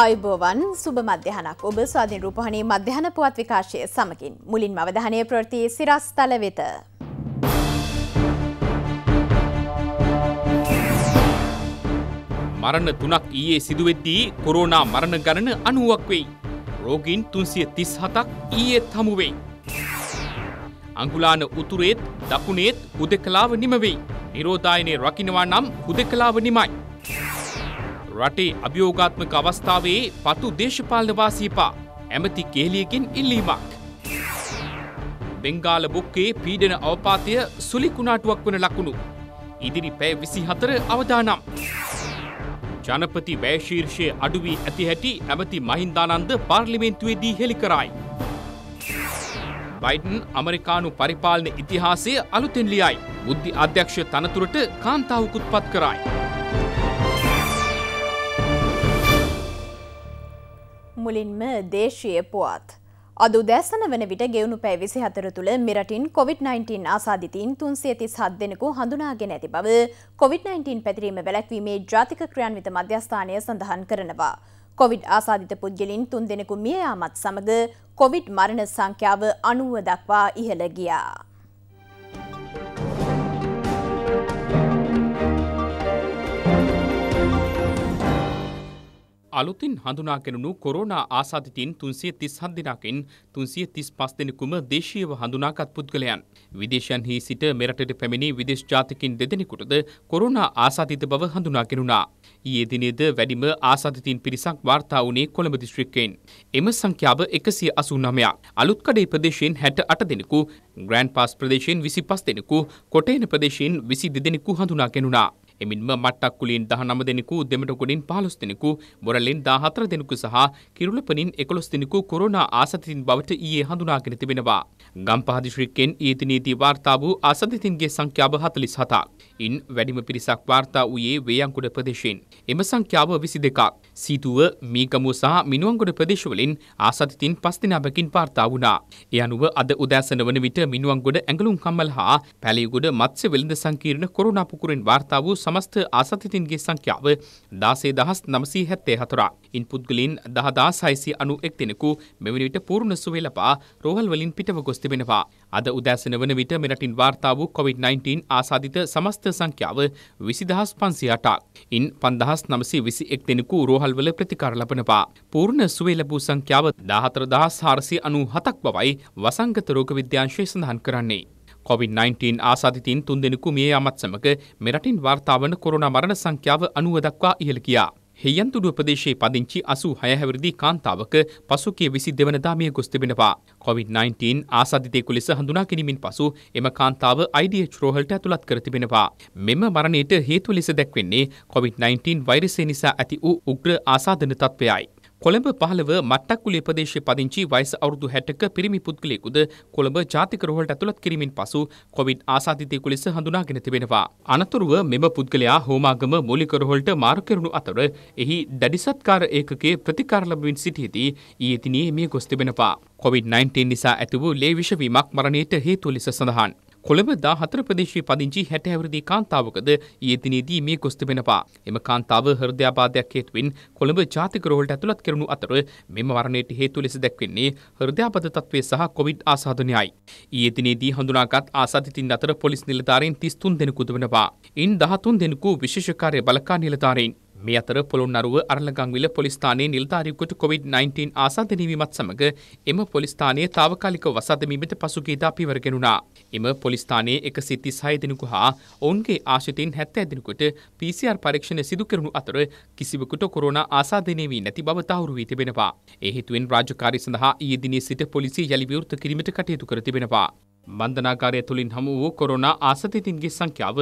ආයුබෝවන් සුබ මධ්‍යහනක් ඔබ ස්වාධීන රූපහණී මධ්‍යහන පුවත් විකාශය සමකින් මුලින් අවධානය ප්‍රවෘත්ති සිරස්තල වෙත. මරණ තුනක් ඊයේ සිදුවෙද්දී කොරෝනා මරණ ගණන අනුවක් වෙයි. රෝගීන් තුන්සිය තිස් හතක් ඊයේත් හමුවෙයි. අංගුලාන උතුරේත් දකුණේත් හුදෙකලාව නිමවෙයි. නිරෝධායනය රකිනවා නම් හුදෙකලාව නිමයි. රටේ අභියෝගාත්මක අවස්ථාවේ පතු දේශපාලන වාසීපා ඇමති කේලියකින් ඉල්ලීමක්. බෙංගාල බොක්කේ පීඩන අවපාතය සුලිකුණාටුවක් වන ලකුණු. ඉදිරි පැය විසි හතර අවදානම්. ජනපති වැෑශීර්ෂය අඩුවී ඇති හැටි ඇමති මහින්දානන්ද පාර්ලිමෙන්තුවේදී හෙළි කරයි. බයිඩන් අමරිකානු පරිපාලන ඉතිහාසය අලුතෙන් ලියයි. බුද්ධි අධ්‍යක්ෂ තනතුරට කාන්තාවකුත් පත් කරයි. මුලින්ම දේශීය පුවත්. අද උදෑසන වන විට ගෙවුණු පැය විසි හතර තුළ මෙරටින් COොVID-19 ආසාධිතීන් තුන්සිය තිස් හත් දෙනෙකු හඳුනාගෙන ඇති බව COොVID-19 පැතිරීම වැලැක්වීමේ ජාතික ක්‍රියාන්විත මධ්‍යස්ථානය සඳහන් කරනවා. කොවිඩ් ආසාධිත පුද්ගලින් තුන් දෙනෙකු මිය යාමත් සමග කොවිඩ් මරණ සංඛ්‍යාව අනුව දක්වා ඉහළ ගියා. අලුතින් හඳුනාගෙනනු කොරෝනා ආසාධිතින් තුන්සිය තිස් හදදිනකින් තුන්සිය තිස් පස් දෙනෙකුම දේශීව හඳුනාගත් පුද්ගලයන්. විදේශයන්හි සිට මෙරටට පැමිණි විදේශ ජාතිකින් දෙදෙනෙකුටද කොරුණා ආසාධිත බව හඳුනාගෙනුණා. ඊයේ දිනේද වැඩිම ආසාධිතින් පිරිසක් වාර්තා වුණේ කොළඹ දිස්ත්‍රික්කයෙන්. එම සංඛ්‍යාව එකසිය අසු නමයක්. අලුත්කඩේ ප්‍රදේශයෙන් හැට අට දෙනෙකු, ග්‍රෑන්් පාස් ප්‍රදේශයෙන් විසි පස් දෙනෙකු, කොටේන ප්‍රදේශයෙන් විසි දෙදෙනෙකු හඳුනාගෙනුණා. එමින්ම මට්ටක්කුලින් දහ නම දෙනෙකු දෙමටකොඩින් පහලොස් දෙනෙකු බොරලෙන් දාහතර දෙනෙකු සහ කිරුලපනින් එකොළොස් දෙනෙකු කොරුණා ආසතින් බවට ඊයේ හඳුනාගෙන තිබෙනවා. ගම්පහදිශ්‍රික්කෙන් ඊතිනීති වාර්තා වූ ආසදිතින්ගේ සංඛ්‍යාව හතලිස් හතක්. ඉන් වැඩිම පිරිසක් වාර්තා වූයේ වේයංකුඩ ප්‍රදේශයෙන්. එම සංඛ්‍යාව විසි දෙකක්. සීතුව මීකමුව සහ මිනුවන්ගොඩ ප්‍රදේශවලින් ආසතිතින් පස් දෙනාබකින් වාර්තා වුණා. ඒ අනුව අද උදෑසන වන විට මිනුවන්ගොඩ ඇඟලුම් කම්මල් හා පැලියගොඩ මත්ස්‍ය වෙළඳ සංකීර්ණ කොරුණා පුකුරෙන් වාර්තා වූ සමස්ත ආසතිතින්ගේ සංඛ්‍යාව දාසේ දහස් නමසී හැත්තේ හතුරා. ඉන් පුද්ගලින් දහදාස් හයිසි අනු එක් දෙනෙකු මෙවැනි විට පූර්ණ සුවේ ලබා රෝහල් වලින් පිටව ගොස් තිබෙනවා. අද උදෑසන වන විට මෙරටින් වාර්තා වූ COVID-19 ආසාධිත සමස්ත සංඛ්‍යාව විසිදහස් පන්සියටක්. ඉන් පන්දහස් නමසි විසි එක් දෙනෙකු රෝහල්වල ප්‍රතිකාර ලබනවා. පූර්ණ සුවේ ලැබූ සංඛ්‍යාව දාහතර දහස් හාරසි අනු හතක් බවයි වසංගත රෝග විද්‍යාංශය සඳහන් කරන්නේ. COොVID-19 ආසාධිතින් තුන් දෙනෙකු මිය යමත් සමග මෙරටින් වාර්තාාවන කොරුණ මරණ සංඛ්‍යාව අනුව දක්වා ඉහළ කියා. හෙයන්තුඩුව ප්‍රදේශයේ පදිංචි අසු හයහැවරදි කාන්තාවක පසුකිය විසි දෙවනදාමිය ගොස් තිබෙනවා. COොVID-19 ආසාධිතයකු ලෙස හඳුනා කිරීමෙන් පසු එම කාන්තාව IDH රෝහලට ඇතුළත් කර තිබෙනවා. මෙම මරණයට හේතු ලෙස දැක්වෙන්නේ COොVID-19 වෛරසය නිසා ඇති වූ උග්‍ර ආසාධන තත්ත්වයයි. කොළඹ පහළව මට්ටක්කුලේ ප්‍රදේශය පදිංචි වයස අවුරුදු හැටක පිරිමි පුද්ගලයෙකුද කොළඹ ජාතික රෝහලට ඇතුළත් කිරීමෙන් පසු කොවිඩ් ආසාධිතයෙකු ලෙස හඳුනාගෙන තිබෙනවා. අනතුරුව මෙම පුද්ගලයා හෝමාගම මූලික රෝහලට මාරු කෙරුණු අතර එහි දැඩිසත්කාර ඒකකයේ ප්‍රතිකාර ලැබමින් සිටියේදී ඊයේ දිනේ මිය ගොස් තිබෙනවා. COVID-19 නිසා ඇති වූ ලේ විෂවීමක් මරණයට හේතු ලෙස සඳහන්. කොළඹ දා හතර ප්‍රදේශී පදිංචි හැට හැවරදි කාන්තාවකද ඊදිනේදී මේ ගොස් තිබෙනවා. එම කාන්තාව හෘදයාබාධයක් හේතුවෙන් කොළඹ ජාතික රෝහලට ඇතුළත් කරනු අතර මෙම මරණයට හේතු ලෙස දැක්වෙන්නේ හෘදයාබද තත්ත්වය සහ කොවිඩ් ආසාධනයයි. ඊදිනේදී හඳුනාගත් ආසාධිතින් අතර පොලිස් නිලධාරීන් 33 දෙනෙකු තිබෙනවා. ඉන් 13 දෙනෙකු විශේෂ බලකා නිලධාරීන්. මේ අතර පොළොන්නරුව අරලගංවිල පොලිස්ථානයේ නිලධාරියෙකුට COVID-19 ආසාදනීමත් සමග එම පොලිස්ථානයේ తాවකාලික වසාදමීමට පසුගියදා පියවරගෙනුණා. එම පොලිස්ථානයේ එකසිය තිස්හය දෙනෙකු හා ඔවුන්ගේ ආශිතීන් හැත්තෑ දෙනෙකුට PCR පරීක්ෂණ සිදු කරනු අතර කිසිවකුට කොරුණා ආසාදනය වී නැති බව තහවුරු වී තිබෙනවා. ඒ හේතුවෙන් රාජකාරී සඳහා ඊයේ දිනේ සිට පොලිසිය යළි විවෘත කිරීමට කටයුතු කර තිබෙනවා. බන්ධනාකාරය තුළින් හමු වූ කොරුණා ආසතිතින්ගේ සංඛ්‍යාව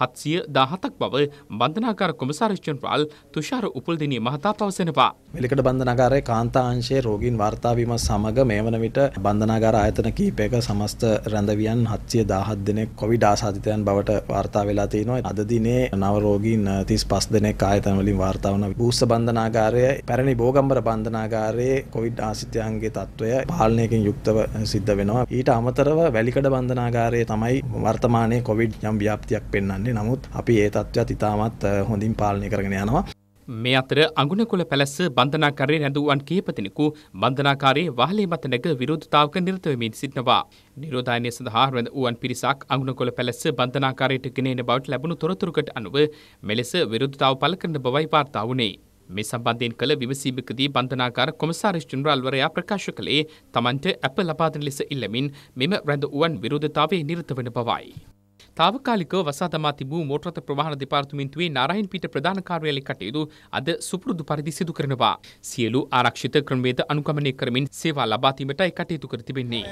හත්සිය දාහතක් බව බන්ධනාකාර කොමසාරිෂ්චන්පාල් තුෂාර උපල්දිනී මහතා පවසෙනවා. මෙලිකට බන්ධනාකාරය කාන්තාංශයේ රෝගීන් වාර්තාවීම සමග මේ වන විට බන්ධනාගාර ආයතන කීපයක සමස්ත රැඳවියන් හත්සිය දාහත් දෙනෙක් කොවිඩ ආසාධිතයන් බවට වාර්තා වෙලා තියෙනවා. අද දිනේ නව රෝගීන් තිස් පස් දෙනෙක් ආයතන වලින් වාර්තා වන බූස්ස බන්ධනාගාරය පැරණි බෝගම්බර බන්ධනාගාරයේ කොවිඩ් ආසිතයන්ගේ තත්ත්වය පාලනයකින් යුක්තව සිද්ධ වෙනවා. ඊට අමතරව වැලිකඩ බන්ධනාගාරයේ තමයි වර්තමානයේ කොවිඩ් යම් ව්‍යාප්තියක් පෙන්වන්නේ. නමුත් අපි ඒ තත්ත්වයත් ඉතාමත් හොඳින් පාලනය කරගෙන යනවා. මේ අතර අගුණකොළ පැලැස්ස බන්ධනාකාරයේ නැඳුවන් කිහිපතිනෙකු බන්ධනාකාරයේ වහලේ මත නැග විරෝධතාවක නිරතවමින් සිටිනවා. නිරෝධායනය සඳහා රැඳ වූවන් පිරිසක් අගුණකොළ පැලැස්ස බන්ධනාකාරයට ගෙනෙන බවට ලැබුණු තොරතුරකට අනුව මෙලෙස විරෝධතාව පළ කරන බවයි වාර්තා වුණේ. මේ සම්බන්ධයෙන් කළ විමසීමකදී බන්ධනාකාර කොමසාරිස් ජනරාල්වරයා ප්‍රකාශ කළේ තමන්ට ඇප ලබාදන ලෙස ඉල්ලමින් මෙම රැඳ වුවන් විරෝධතාවේ නිරත වන බවයි. තාවකාලිකව වසා දමා තිබූ මෝටරත ප්‍රවාහන දෙපාර්තමේන්තුවේ නාරයින් පිට ප්‍රධාන කාර්යාලය කටයුතු අද සුපුරුදු පරිදි සිදු කරනවා. සියලු ආරක්ෂිත ක්‍රමවේද අනුගමනය කරමින් සේවා ලබාතීමටයි කටයුතු කර තිබෙන්නේ.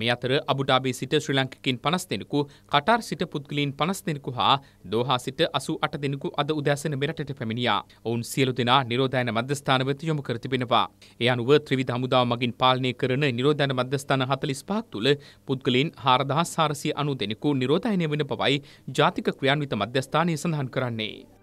මේ අතර අබුඩාබේ සිට ශ්‍රී ලංකිකින් පනස් දෙනෙකු කටාර් සිට පුද්ගලීන් පනස් දෙනෙකු හා දෝහා සිට අසු අට දෙනෙකු අද උදැසන මෙරටට පැමිණියා. ඔවුන් සියලු දෙනා නිරෝධයන මධ්‍යස්ථාන වෙත යොමු කර තිබෙනවා. ඒ අනුව ත්‍රිවිධ හමුදාව මගින් පාලනය කරන නිරෝධයන මධ්‍යස්ථාන 45ක් තුල පුද්ගලීන් 4490 දෙනෙකු නිරෝධයනය වන බවයි ජාතික ක්‍රියාන්විත මධ්‍යස්ථානය සඳහන් කරන්නේ.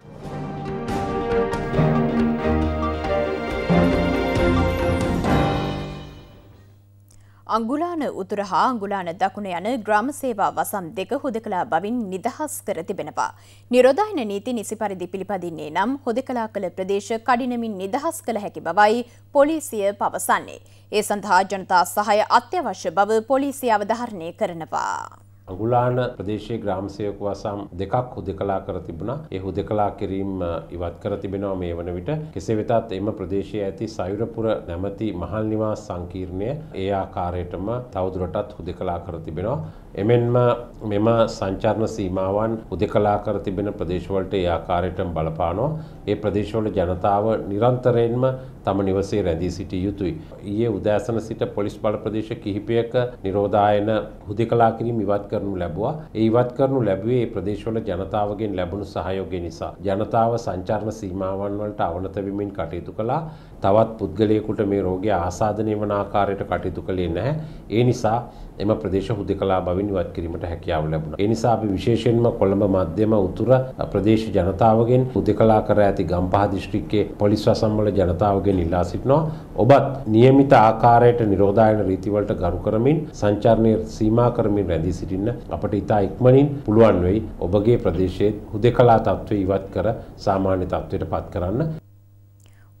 අංගුලාන උතුර හා අංගුලාන දකුණ යන ග්‍රාම සේවා වසම් දෙක හුදකලා බවින් නිදහස් කර තිබෙනවා. නිරෝධායන නීති නිසි පරිදි පිළිපදින්නේ නම් හුදකලා කළ ප්‍රදේශ කඩිනමින් නිදහස් කළ හැකි බවයි පොලිසිය පවසන්නේ. ඒ සඳහා ජනතා සහය අත්‍යවශ්‍ය බව පොලිසිය අවධාරණය කරනවා. අගුලාන ප්‍රදේශයේ ග්‍රාම සේවක වසම් දෙකක් හුදකලා කර තිබුණා. ඒ හුදකලා කිරීම ඉවත් කර තිබෙනවා මේ වන විට. කෙසේ වෙතත් එම ප්‍රදේශයේ ඇති සයුරපුර නැමැති මහල් නිවාස සංකීර්ණය ඒ ආකාරයටම තවදුරටත් හුදකලා කර තිබෙනවා. එමෙන්ම මෙම සංචරණ සීමාවන් හුදකලා කර තිබෙන ප්‍රදේශවලට ඒ ආකාරයටම බලපානවා. ඒ ප්‍රදේශවල ජනතාව නිරන්තරයෙන්ම තම නිවසේ රැඳී සිටිය යුතුයි. ඊයේ උදෑසන සිට පොලිස් බල ප්‍රදේශ කිහිපයක නිරෝධායන හුදකලා කිරීම ඉවත් කරනු ලැබුවා. ඒ ඉවත් කරනු ලැබුවේ ඒ ප්‍රදේශවල ජනතාවගෙන් ලැබුණු සහයෝගය නිසා. ජනතාව සංචාරණ සීමාවන් වලට අවනත වෙමින් කටයුතු කළා. තවත් පුද්ගලයෙකුට මේ රෝගය ආසාදනය වන ආකාරයට කටයුතු කළේ නැහැ. ඒ නිසා එම ප්‍රදේශ හුදකලා බවින් ඉවත් කිරීමට හැකියාව ලැබුණා. ඒ නිසා අපි විශේෂයෙන්ම කොළඹ මධ්‍යම උතුර ප්‍රදේශ ජනතාවගෙන් හුදකලා කර ඇති ගම්පහ දිස්ත්‍රික්කයේ පොලිස් වසම්වල ජනතාවගෙන් ඉල්ලා සිටිනවා. ඔබත් નિયમિત ආකාරයට නිරෝධායන රීතිවලට ගරු කරමින් සංචාරණය සීමා කරමින් රැඳී සිටින්න අපට ඉතා ඉක්මනින් පුළුවන් වෙයි ඔබගේ ප්‍රදේශයේ හුදකලා තත්ත්වය ඉවත් කර සාමාන්‍ය තත්ත්වයට පත් කරන්න.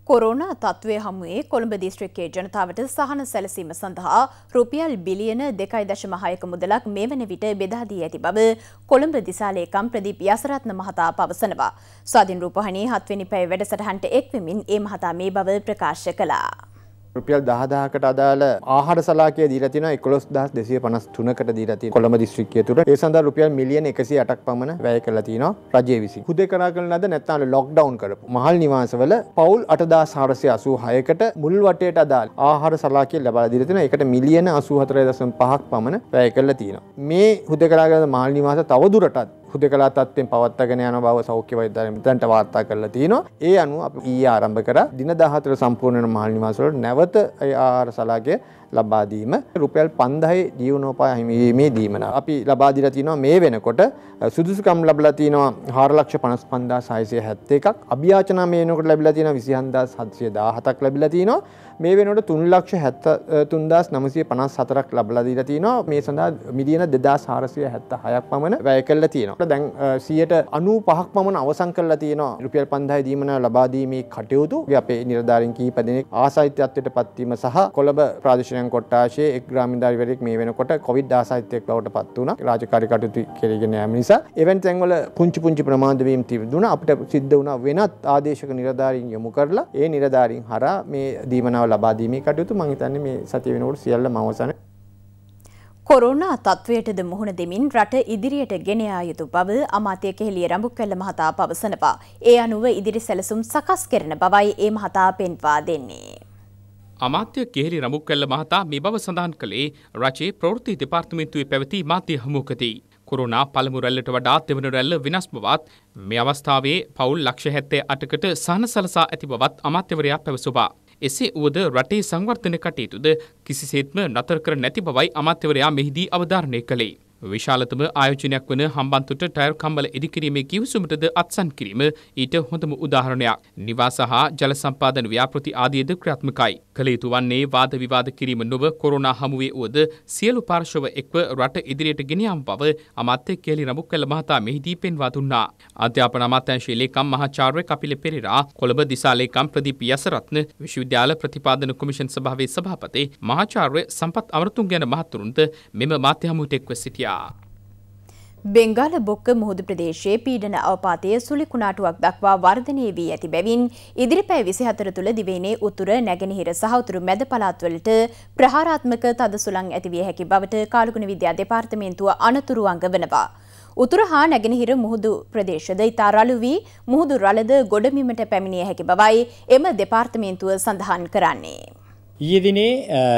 කොරෝනා තත්ත්වය හමුවේ කොළඹ දිස්ත්‍රික්කයේ ජනතාවට සහන සැලසීම සඳහා රුපියල් බිලියන දෙකයි දශමහයක මුදලක් මේ වන විට බෙදාදී ඇති බව කොළඹ දිසාලේකම් ප්‍රදීප් යසරත්න මහතා පවසනවා. ස්වාධීන් රූපහණී හත්වෙනි පැය වැඩසටහනට එක්වෙමින් ඒ මහතා මේ බව ප්‍රකාශ කළා. රුපියල් 10000කට අදාළ ආහාර සලාකය දීලා තිනවා 11253කට දීලා තියෙනවා කොළඹ දිස්ත්‍රික්කය තුර. ඒ සඳහා රුපියල් මිලියන 108ක් පමණ වැය කරලා තිනවා රජය විසින්. හුදේකරා කරන ලද නැත්නම් ලොක්ඩවුන් කරපු මහල් නිවාසවල පවුල් 8486කට මුල් වටේට අදාළ ආහාර සලාකය ලබා දීලා තිනවා. ඒකට මිලියන 84.5ක් පමණ වැය කරලා තියෙනවා. මේ හුදේකරා කරන මහල් නිවාස තවදුරටත් හුදකලා තත්වෙන් පවත්තගෙන යන බව සෞඛ්‍ය වෛද්‍යවරු මෙතනට වාර්තා කරලා තිනවා. ඒ අනුව අපි ඊයේ ආරම්භ කරා දින 14 සම්පූර්ණ වෙන මහල් නිවාස වල නැවත ආහාර සලාකය ලබා දීම රුපියල් 5000 ජීවනෝපාය හිමිවීමේ දීමන. අපි ලබා දීලා තිනවා මේ වෙනකොට සුදුසුකම් ලැබලා තිනවා 455671ක්. අභියාචනා මේ වෙනකොට ලැබිලා තිනවා 24717ක් ලැබිලා තිනවා. මේ වෙනකොට 373954ක් ලබලා දීලා තිනවා. මේ සඳහා මිලියන 2476ක් පමණ වැය කරලා තියෙනවා. දැන් 95ක් පමණ අවසන් කරලා තියෙනවා. රුපියල් 5000 දීමන ලබා දීමේ කටයුතු අපේ නිලධාරීන් කීප දෙනෙක් ආසාහිත්‍යත්වයට පත්වීම සහ කොළඹ ප්‍රාදේශීය ක්ෂණ කොට්ටාශයේ එක් ග්‍රාමිධාරිවරයෙක් මේ වෙනකොට කොවිඩ් ආසාදිතයෙක් බවට පත් වුණා. රාජකාරී කටයුතු කෙරෙගෙන යාම නිසා එවැනි තැන්වල පුංචි පුංචි ප්‍රමාද වීම් තිබුණා. අපිට සිද්ධ වුණා වෙනත් ආදේශක නිලධාරීන් යොමු කරලා ඒ නිලධාරීන් හරහා මේ දීමනාව ලබා දීමේ කටයුතු මම හිතන්නේ මේ සතිය වෙනකොට සියල්ලම අවසන් කොරෝනා තත්ත්වයටද මුහුණ දෙමින් රට ඉදිරියට ගෙන යා යුතු බව අමාත්‍ය කෙහෙලිය රඹුක්වැල්ල මහතා පවසනවා. ඒ අනුව ඉදිරි සැලසුම් සකස් කරන බවයි ඒ මහතා පෙන්වා දෙන්නේ. අමාත්‍ය කෙහෙලි රමුක්කල්ල මහතා මේ බව සඳහන් කළේ රජයේ ප්‍රවෘත්ති දෙපාර්තමේන්තුවේ පැවති මාධ්‍ය හමුවකදී. කොරුණා පළමු රැල්ලට වඩා දෙවන රැල්ල වෙනස් බවත් මේ අවස්ථාවේ පවුල් ලක්ෂ හැත්තේ අටකට සහන සලසා ඇති බවත් අමාත්‍යවරයා පැවසුවා. එසේ වුවද රටේ සංවර්ධන කටයුතුද කිසිසේත්ම නතර කර නැති බවයි අමාත්‍යවරයා මෙහිදී අවධාරණය කළේ. විශාලතම ආයෝජනයක් වන හම්බන්තොට ටයර් කම්බල ඉදිකිරීමේ කිවසුමටද අත්සන් කිරීම ඊට හොඳම උදාහරණයක්. නිවාස හා ජල සම්පාදන ව්‍යාපෘති ආදියද ක්‍රියාත්මකයි. කළ යුතු වන්නේ වාද විවාද කිරීම නොව කොරුණා හමුවේ වුවද සියලු පාර්ශව එක්ව රට ඉදිරියට ගෙනියම් බව අමාත්‍ය කෙලි රඹුක්කල මහතා මෙහිදී පෙන්වා දුන්නා. අධ්‍යාපන අමාත්‍යංශයේ ලේකම් මහාචාර්ය කපිල පෙරේරා කොළඹ දිසා ලේකම් ප්‍රදීප් යසරත්න විශ්වවිද්‍යාල ප්‍රතිපාදන කොමිෂන් සභාවේ සභාපති මහාචාර්ය සම්පත් අමරතුංග යන මහතුරුන්ට මෙම මාධ්‍ය හමුවට එක්ව සිටියා. බෙංගාල බොක්ක මුහුදු ප්‍රදේශයේ පීඩන අවපාතය සුළි කුණාටුවක් දක්වා වර්ධනය වී ඇති බැවින් ඉදිරිපෑ විසිහතර තුළ දිවයිනේ උතුර නැගෙනහිර සහ උතුරු මැද පළාත්වලට ප්‍රහාරාත්මක තද සුළං ඇතිවිය හැකි බවට කාලගුණ විද්‍යා දෙපාර්තමේන්තුව අනතුරු අංග වනවා. උතුර හා නැගෙනහිර මුහුදු ප්‍රදේශද ඉතා රළු වී මුහුදු රළද ගොඩබිමට පැමිණිය හැකි බවයි එම දෙපාර්තමේන්තුව සඳහන් කරන්නේ. ඊයේ දිනේ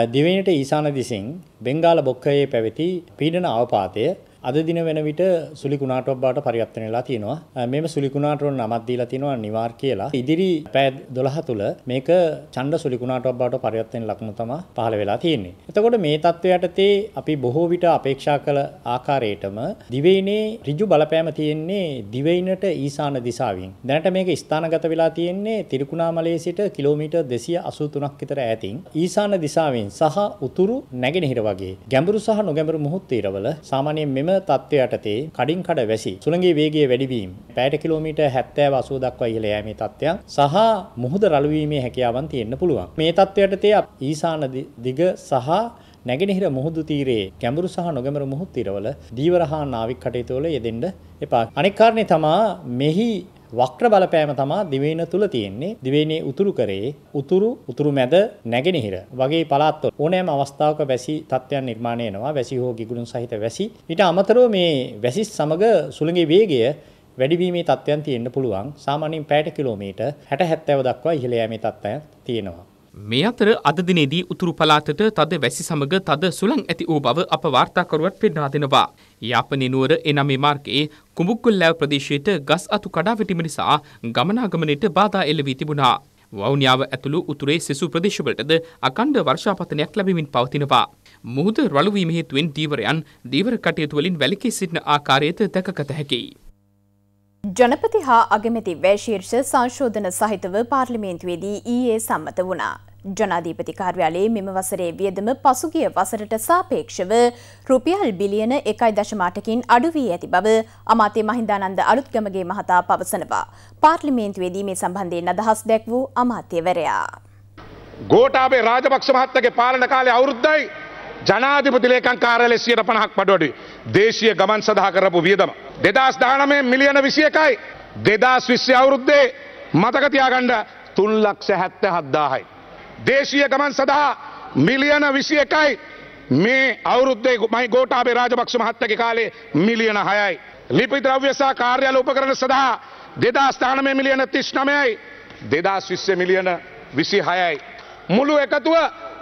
දිවයිනට ඊසාන දිසින් බෙන්ගාල බොක්කයේ පැවති පීඩන අවපාතය අද දින වෙන විට සුලි කුණාටුවක් බවට පරිවර්තන වෙලා තියෙනවා. මේම සුලි කුණාටුවට නමක් දීලා තියෙනවා නිවාර් කියලා. ඉදිරි පැය 12 තුල මේක ඡණ්ඩ සුලි කුණාටුවක් බවට පරිවර්තන ලකුණු තමයි පහළ වෙලා තියෙන්නේ. එතකොට මේ தත්වයට යටතේ අපි බොහෝ විට අපේක්ෂා කළ ආකාරයටම දිවයිනේ ඍජු බලපෑම තියෙන්නේ දිවයිනට ඊසාන දිශාවෙන්. දැනට මේක ස්ථානගත වෙලා තියෙන්නේ තිරිකුණාමලයේ සිට කිලෝමීටර් 283ක් විතර ඈතින් ඊසාන දිශාවෙන් සහ උතුරු නැගෙනහිර වගේ ගැඹුරු සහ නොගැඹුරු මුහුත් තීරවල සාමාන්‍යයෙන් මෙම තත්ත්වය යටතේ කඩින් කඩ වැසි සුළඟේ වේගය වැඩිවීම පැයට කිලෝමීටර් 70 80 දක්වා ඉහළ යෑමේ තත්ත්වයන් සහ මුහුද රළු වීමේ හැකියාවන් තියෙන්න පුළුවන්. මේ තත්ත්වය යටතේ ඊසාන දිග සහ නැගෙනහිර මුහුදු තීරයේ ගැඹුරු සහ නොගැඹුරු මුහුත් තීරවල දීවර හා නාවික කටයුතු වල යෙදෙන්න එපා. අනෙක් කාරණේ තමා මෙහි වක්‍ර බලපෑම තමා දිවයින තුල තියෙන්නේ. දිවයිනේ උතුරු කරේ උතුරු උතුරු මැද නැගෙනහිර වගේ පළාත්වල ඕනෑම අවස්ථාවක වැසි තත්ත්වයන් නිර්මාණය වෙනවා. වැසි හෝ ගිගුරුන් සහිත වැසි. ඊට අමතරව මේ වැසි සමග සුළඟේ වේගය වැඩිවීමේ තත්ත්වයන් තියෙන්න පුළුවන්. සාමාන්‍යයෙන් පැයට කිලෝමීටර් 60 70 දක්වා ඉහළ යෑමේ තත්ත්වයන් තියෙනවා. මේ අතර අද දිනේදී උතුරු පළාතට තද වැසි සමග තද සුළං ඇති වූ බව අප වාර්තාකරුවත් පෙන්වා දෙනවා. යාපනය නුවර එනමේ මාර්ගයේ කුඹුක්කුල්ලෑව ප්‍රදේශයට ගස් අතු කඩා වැටීම නිසා ගමනාගමනයට බාධා එල්ල වී තිබුණා. වවුනියාව ඇතුළු උතුරේ සෙසු ප්‍රදේශවලටද අකණ්ඩ වර්ෂාපතනයක් ලැබමින් පවතිනවා. මුහුද රළුවීම හේතුවෙන් දීවරයන් දීවර කටයුතු වලින් වැළකී සිටින ආකාරයද දැකගත හැකියි. ජනපති හා අගමැති වැශීර්ෂ සංශෝධන සහිතව පාර්ලිමේන්තුවේදී ඊයේ සම්මත වුණා. ජනාධීපති කාර්යාලයේ මෙම වසරේ වියදම පසුගිය වසරට සාපේක්ෂව රුපියල් බිලියන එකයි දශමාටකින් අඩු වී ඇති බව අමාත්‍ය මහින්දානන්ද අලුත්ගමගේ මහතා පවසනවා. පාර්ලිමේන්තුවේදී මේ සම්බන්ධයෙන් අදහස් දැක් වූ අමාත්‍යවරයා. ගෝටාබේ රාජපක්ෂ මහත්තගේ පාලන කාලේ අවුරුද්දයි ජනාධිපති ලේකම් කාර්යාලය 150ක් පඩොඩි දේශීය ගමන් සඳහා කරපු වියදම. 2019 මිලියන 21යි 2020 අවුරුද්දේ මතක තියාගන්න 377000යි දේශීය ගමන් සඳහා මිලියන 21යි මේ අවුරුද්දේ මයි ගෝඨාභය රාජපක්ෂ මහත්තයාගේ කාලේ මිලියන 6යි ලිපි ද්‍රව්‍ය සහ කාර්යාල උපකරණ සඳහා 2019 මිලියන 39යි 2020 මිලියන 26යි මුළු එකතුව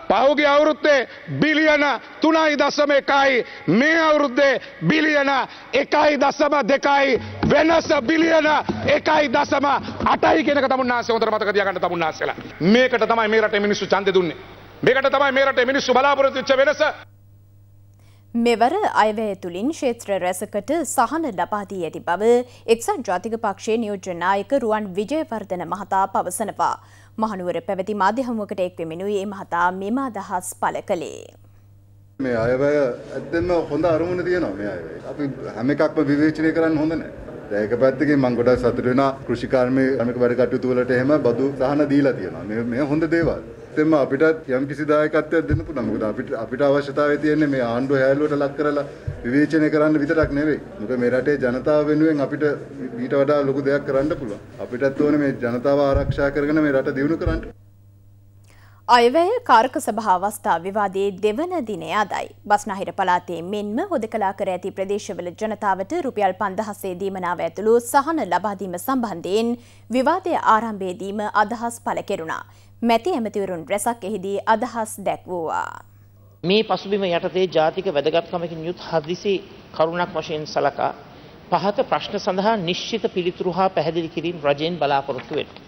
පහුගිය අවුරුද්දේ බිලියන 3.1යි මේ අවුරුද්දේ බිලියන 1.2යි වෙනස බිලියන 1.8යි කියනක තමුන්නාන්සේ හොඳට මතක තියාගන්න තමුන්නාන්සේලා මේකට තමයි මේ රටේ මිනිස්සු ඡන්දෙ දුන්නේ. මේකට තමයි මේ රටේ මිනිස්සු බලාපොරොත්තු වෙච්ච වෙනස. මෙවර අයවැය තුළින් ක්ෂේත්‍ර රැසකට සහන ලබා දී ඇති බව එක්සත් ජාතික පක්ෂයේ නියෝජ්‍ය නායක රුවන් විජයවර්ධන මහතා පවසනවා. මහනුවර පැවති මාධ්‍ය හමුවකට එක් වෙමිනුයි ඒ මහතා මෙම අදහස් පළ කළේ. මේ අයවැය ඇත්තෙන්ම හොඳ අරමුණ තියෙනවා මේ අයවැය. අපි හැම එකක්ම විවේචනය කරන්න හොඳ නැහැ. ඒක පැත්තකින් මම ගොඩක් සතුටු වෙනවා කෘෂිකාර්මික කාර්මික වැඩ කටයුතු වලට එහෙම බදු සහන දීලා තියෙනවා. මේ මේ හොඳ දේවල්. ඇත්තෙන්ම අපිටත් යම් කිසි දායකත්වයක් දෙන්න පුළුවන්. මොකද අපිට අපිට අවශ්‍යතාවය තියෙන්නේ මේ ආණ්ඩුව හැලුවට ලක් කරලා විවේචනය කරන්න විතරක් නෙවෙයි. මොකද මේ රටේ ජනතාව වෙනුවෙන් අපිට ඊට වඩා ලොකු දෙයක් කරන්න පුළුවන්. අපිටත් ඕනේ මේ ජනතාව ආරක්ෂා කරගෙන මේ රට දියුණු කරන්න. අයවැය කාරක සභා අවස්ථා විවාදයේ දෙවන දිනය අදයි. බස්නාහිර පළාතේ මෙන්ම හොදකලා කර ඇති ප්‍රදේශවල ජනතාවට රුපියල් පන්දහසේ දීමනාව ඇතුළු සහන ලබාදීම සම්බන්ධයෙන් විවාදය ආරම්භයේදීම අදහස් පළ කෙරුණා. මැති ඇමතිවරුන් රැසක් එහිදී අදහස් දැක්වූවා. මේ පසුබිම යටතේ ජාතික වැදගත්කමකින් යුත් හදිසි කරුණක් වශයෙන් සලකා පහත ප්‍රශ්න සඳහා නිශ්චිත පිළිතුරු හා පැහැදිලි කිරීම රජයෙන් බලාපොරොත්තු වෙනවා.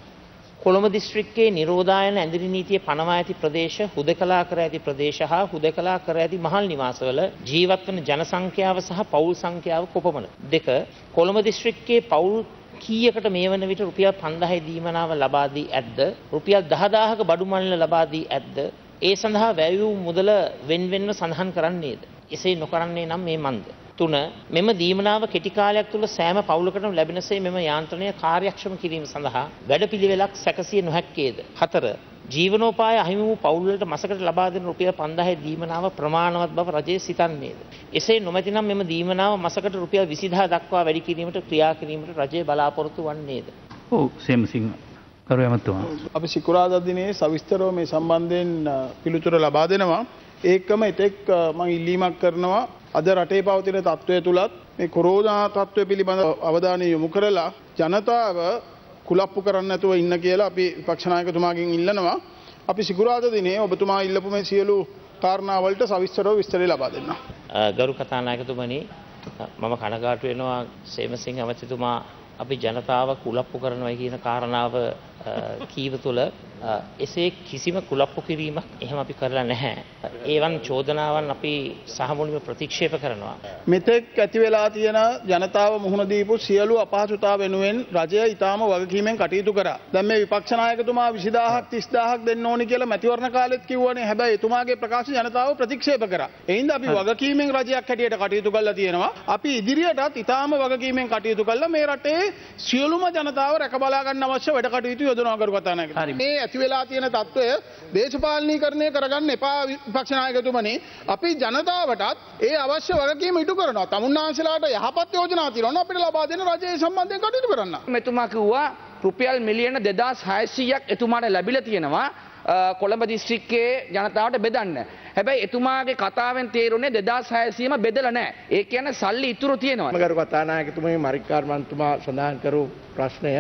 කොළඹ දිස්ත්‍රික්කයේ නිරෝධායන ඇඳිරි නීතිය පනවා ඇති ප්‍රදේශ හුදකලා කර ඇති ප්‍රදේශ හා හුදකලා කර ඇති මහල් නිවාසවල ජීවත් වන ජන සංඛ්‍යාව සහ පවුල් සංඛ්‍යාව කොපමණ දෙක කොළඹ දිස්ත්‍රික්කයේ පවුල් කීයකට මේ වන විට රුපියල් 5000 දීමනාව ලබා දී ඇද්ද? රුපියල් 10000ක බඩු මල්ල ලබා දී ඇද්ද? ඒ සඳහා වැය වූ මුදල වෙන් වෙන්ව සඳහන් කරන්නේද? එසේ නොකරන්නේ නම් මේ මන්ද. තුන මෙම දීමනාව කෙටි කාලයක් තුළ සෑම පවුලකටම ලැබෙනසේ මෙම යාන්ත්‍රණය කාර්යක්ෂම කිරීම සඳහා වැඩපිළිවෙලක් සැකසිය නොහැක්කේද. හතර ජීවනෝපාය අහිමි වූ පවුල්වලට මසකට ලබා දෙන රුපියල් 5000 දීමනාව ප්‍රමාණවත් බව රජය සිතන්නේද? එසේ නොමැතිනම් මෙම දීමනාව මසකට රුපියල් 20000 දක්වා වැඩි කිරීමට ක්‍රියා කිරීමට රජය බලාපොරොත්තු වන්නේද? ඔව් සේමසිංහ කරු ඇමතුමා. අපි සිකුරාදා දිනේ සවිස්තරව මේ සම්බන්ධයෙන් පිළිතුර ලබා දෙනවා. ඒකම එතෙක් මම ඉල්ලීමක් කරනවා අද රටේ පවතින තත්ත්වය තුලත් මේ කොරෝනා තත්ත්වය පිළිබඳ අවධානය යොමු කරලා ජනතාව කුලප්පු කරන්න නැතුව ඉන්න කියලා අපි විපක්ෂ නායකතුමාගෙන් ඉල්ලනවා. අපි සිකුරාදා දිනේ ඔබතුමා ඉල්ලපු මේ සියලු කාරණාවලට සවිස්තරව විස්තරය ලබා දෙන්න. ගරු කතානායකතුමනි මම කනගාටු වෙනවා සේමසිංහ ඇමතිතුමා අපි ජනතාව කුලප්පු කරනවා කියන කාරණාව කීව තුළ එසේ කිසිම කුලප්පු කිරීමක් එහෙම අපි කරලා නැහැ. ඒවන් චෝදනාවන් අපි සහමුලින්ම ප්‍රතික්ෂේප කරනවා. මෙතෙක් ඇති වෙලා තියෙන ජනතාව මුහුණ දීපු සියලු අපහසුතා වෙනුවෙන් රජය ඊටාම වගකීමෙන් කටයුතු කරා. දැන් මේ විපක්ෂ නායකතුමා 20000ක් 30000ක් දෙන්න ඕනි කියලා මැතිවරණ කාලෙත් කිව්වනේ. හැබැයි එතුමාගේ ප්‍රකාශ ජනතාව ප්‍රතික්ෂේප කරා. ඒ හින්දා අපි වගකීමෙන් රජයක් හැටියට කටයුතු කරලා තියෙනවා. අපි ඉදිරියටත් ඊටාම වගකීමෙන් කටයුතු කරලා මේ රටේ සියලුම ජනතාව රැක බලා ගන්න අවශ්‍ය වැඩ කටයුතු යොදනවා කරු කතානායක. මේ ඇති වෙලා තියෙන තත්ත්වය දේශපාලනීකරණය කරගන්න එපා විපක්ෂ නායකතුමනි. අපි ජනතාවටත් ඒ අවශ්‍ය වගකීම ඉටු කරනවා. තමුන්නාන්සලාට යහපත් යෝජනා තියෙනවා අපිට ලබා දෙන රජයේ සම්බන්ධයෙන් කටයුතු කරන්න. මෙතුමා කිව්වා රුපියල් මිලියන 2600ක් එතුමාට ලැබිලා තියෙනවා. කොළඹ දිස්ත්‍රික්කයේ ජනතාවට බෙදන්න. හැබැයි එතුමාගේ කතාවෙන් තේරුනේ 2600ම බෙදලා නැහැ. ඒ කියන්නේ සල්ලි ඉතුරු තියෙනවා. මගරු කතානායකතුමනි මරික්කාර් මන්තුමා සඳහන් කරු ප්‍රශ්නය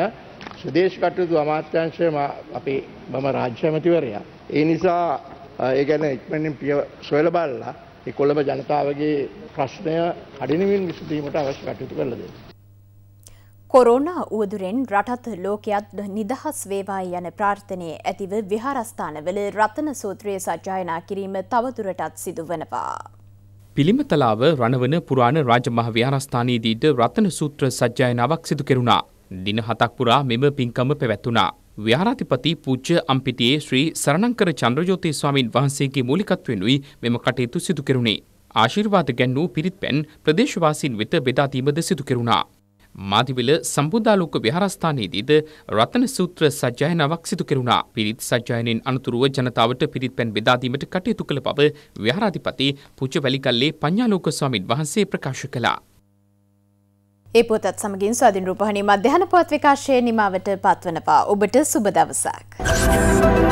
සුදේශ කටයුතු අමාත්‍යංශය අපේ මම රාජ්‍ය ඇමතිවරයා. ඒ නිසා ඒ ගැන ඉක්මනින් පිය සොයලා බලලා ඒ කොළඹ ජනතාවගේ ප්‍රශ්නය කඩිනමින් විසඳීමට අවශ්‍ය කටයුතු කළ දෙන්න. කොරෝනා උවදුරෙන් රටත් ලෝකයත් නිදහස් වේවායි යන ප්‍රාර්ථනය ඇතිව විහාරස්ථානවල රතන සූත්‍රය සජ්ජායනා කිරීම තවදුරටත් සිදුවනවා. පිළිමතලාව රණවන පුරාණ රාජමහ විහාරස්ථානයේදීට රතන සූත්‍ර සජ්ජායනාවක් සිදු කෙරුණා. දින හතක් පුරා මෙම පින්කම පැවැත්වුණා. විහාරාධිපති පූජ්‍ය අම්පිටියේ ශ්‍රී සරණංකර චන්ද්‍රජෝති ස්වාමින් වහන්සේගේ මූලිකත්වෙනුයි මෙම කටයුතු සිදු කෙරුණේ. ආශිර්වාද ගැන්වූ පිරිත් පැන් ප්‍රදේශවාසීන් වෙත බෙදා දීමද සිදු කෙරුණා. මාදිවිල සම්බුද්ධාලෝක විහාරස්ථානයේදීද රතන සූත්‍ර සජ්ජායනාවක් සිදු කෙරුණා. පිරිත් සජ්ජායනෙන් අනතුරුව ජනතාවට පිරිත් පැන් බෙදා දීමට කටයුතු කළ බව විහාරාධිපති පූජ්‍ය වැලිකල්ලේ පඤ්ඤාලෝක ස්වාමින් වහන්සේ ප්‍රකාශ කළා. ඒ පොතත් සමගින් ස්වාධීන රූපහණී මධ්‍යහන පුවත් විකාශයේ නිමාවට පත්වනවා. ඔබට සුබ දවසක්.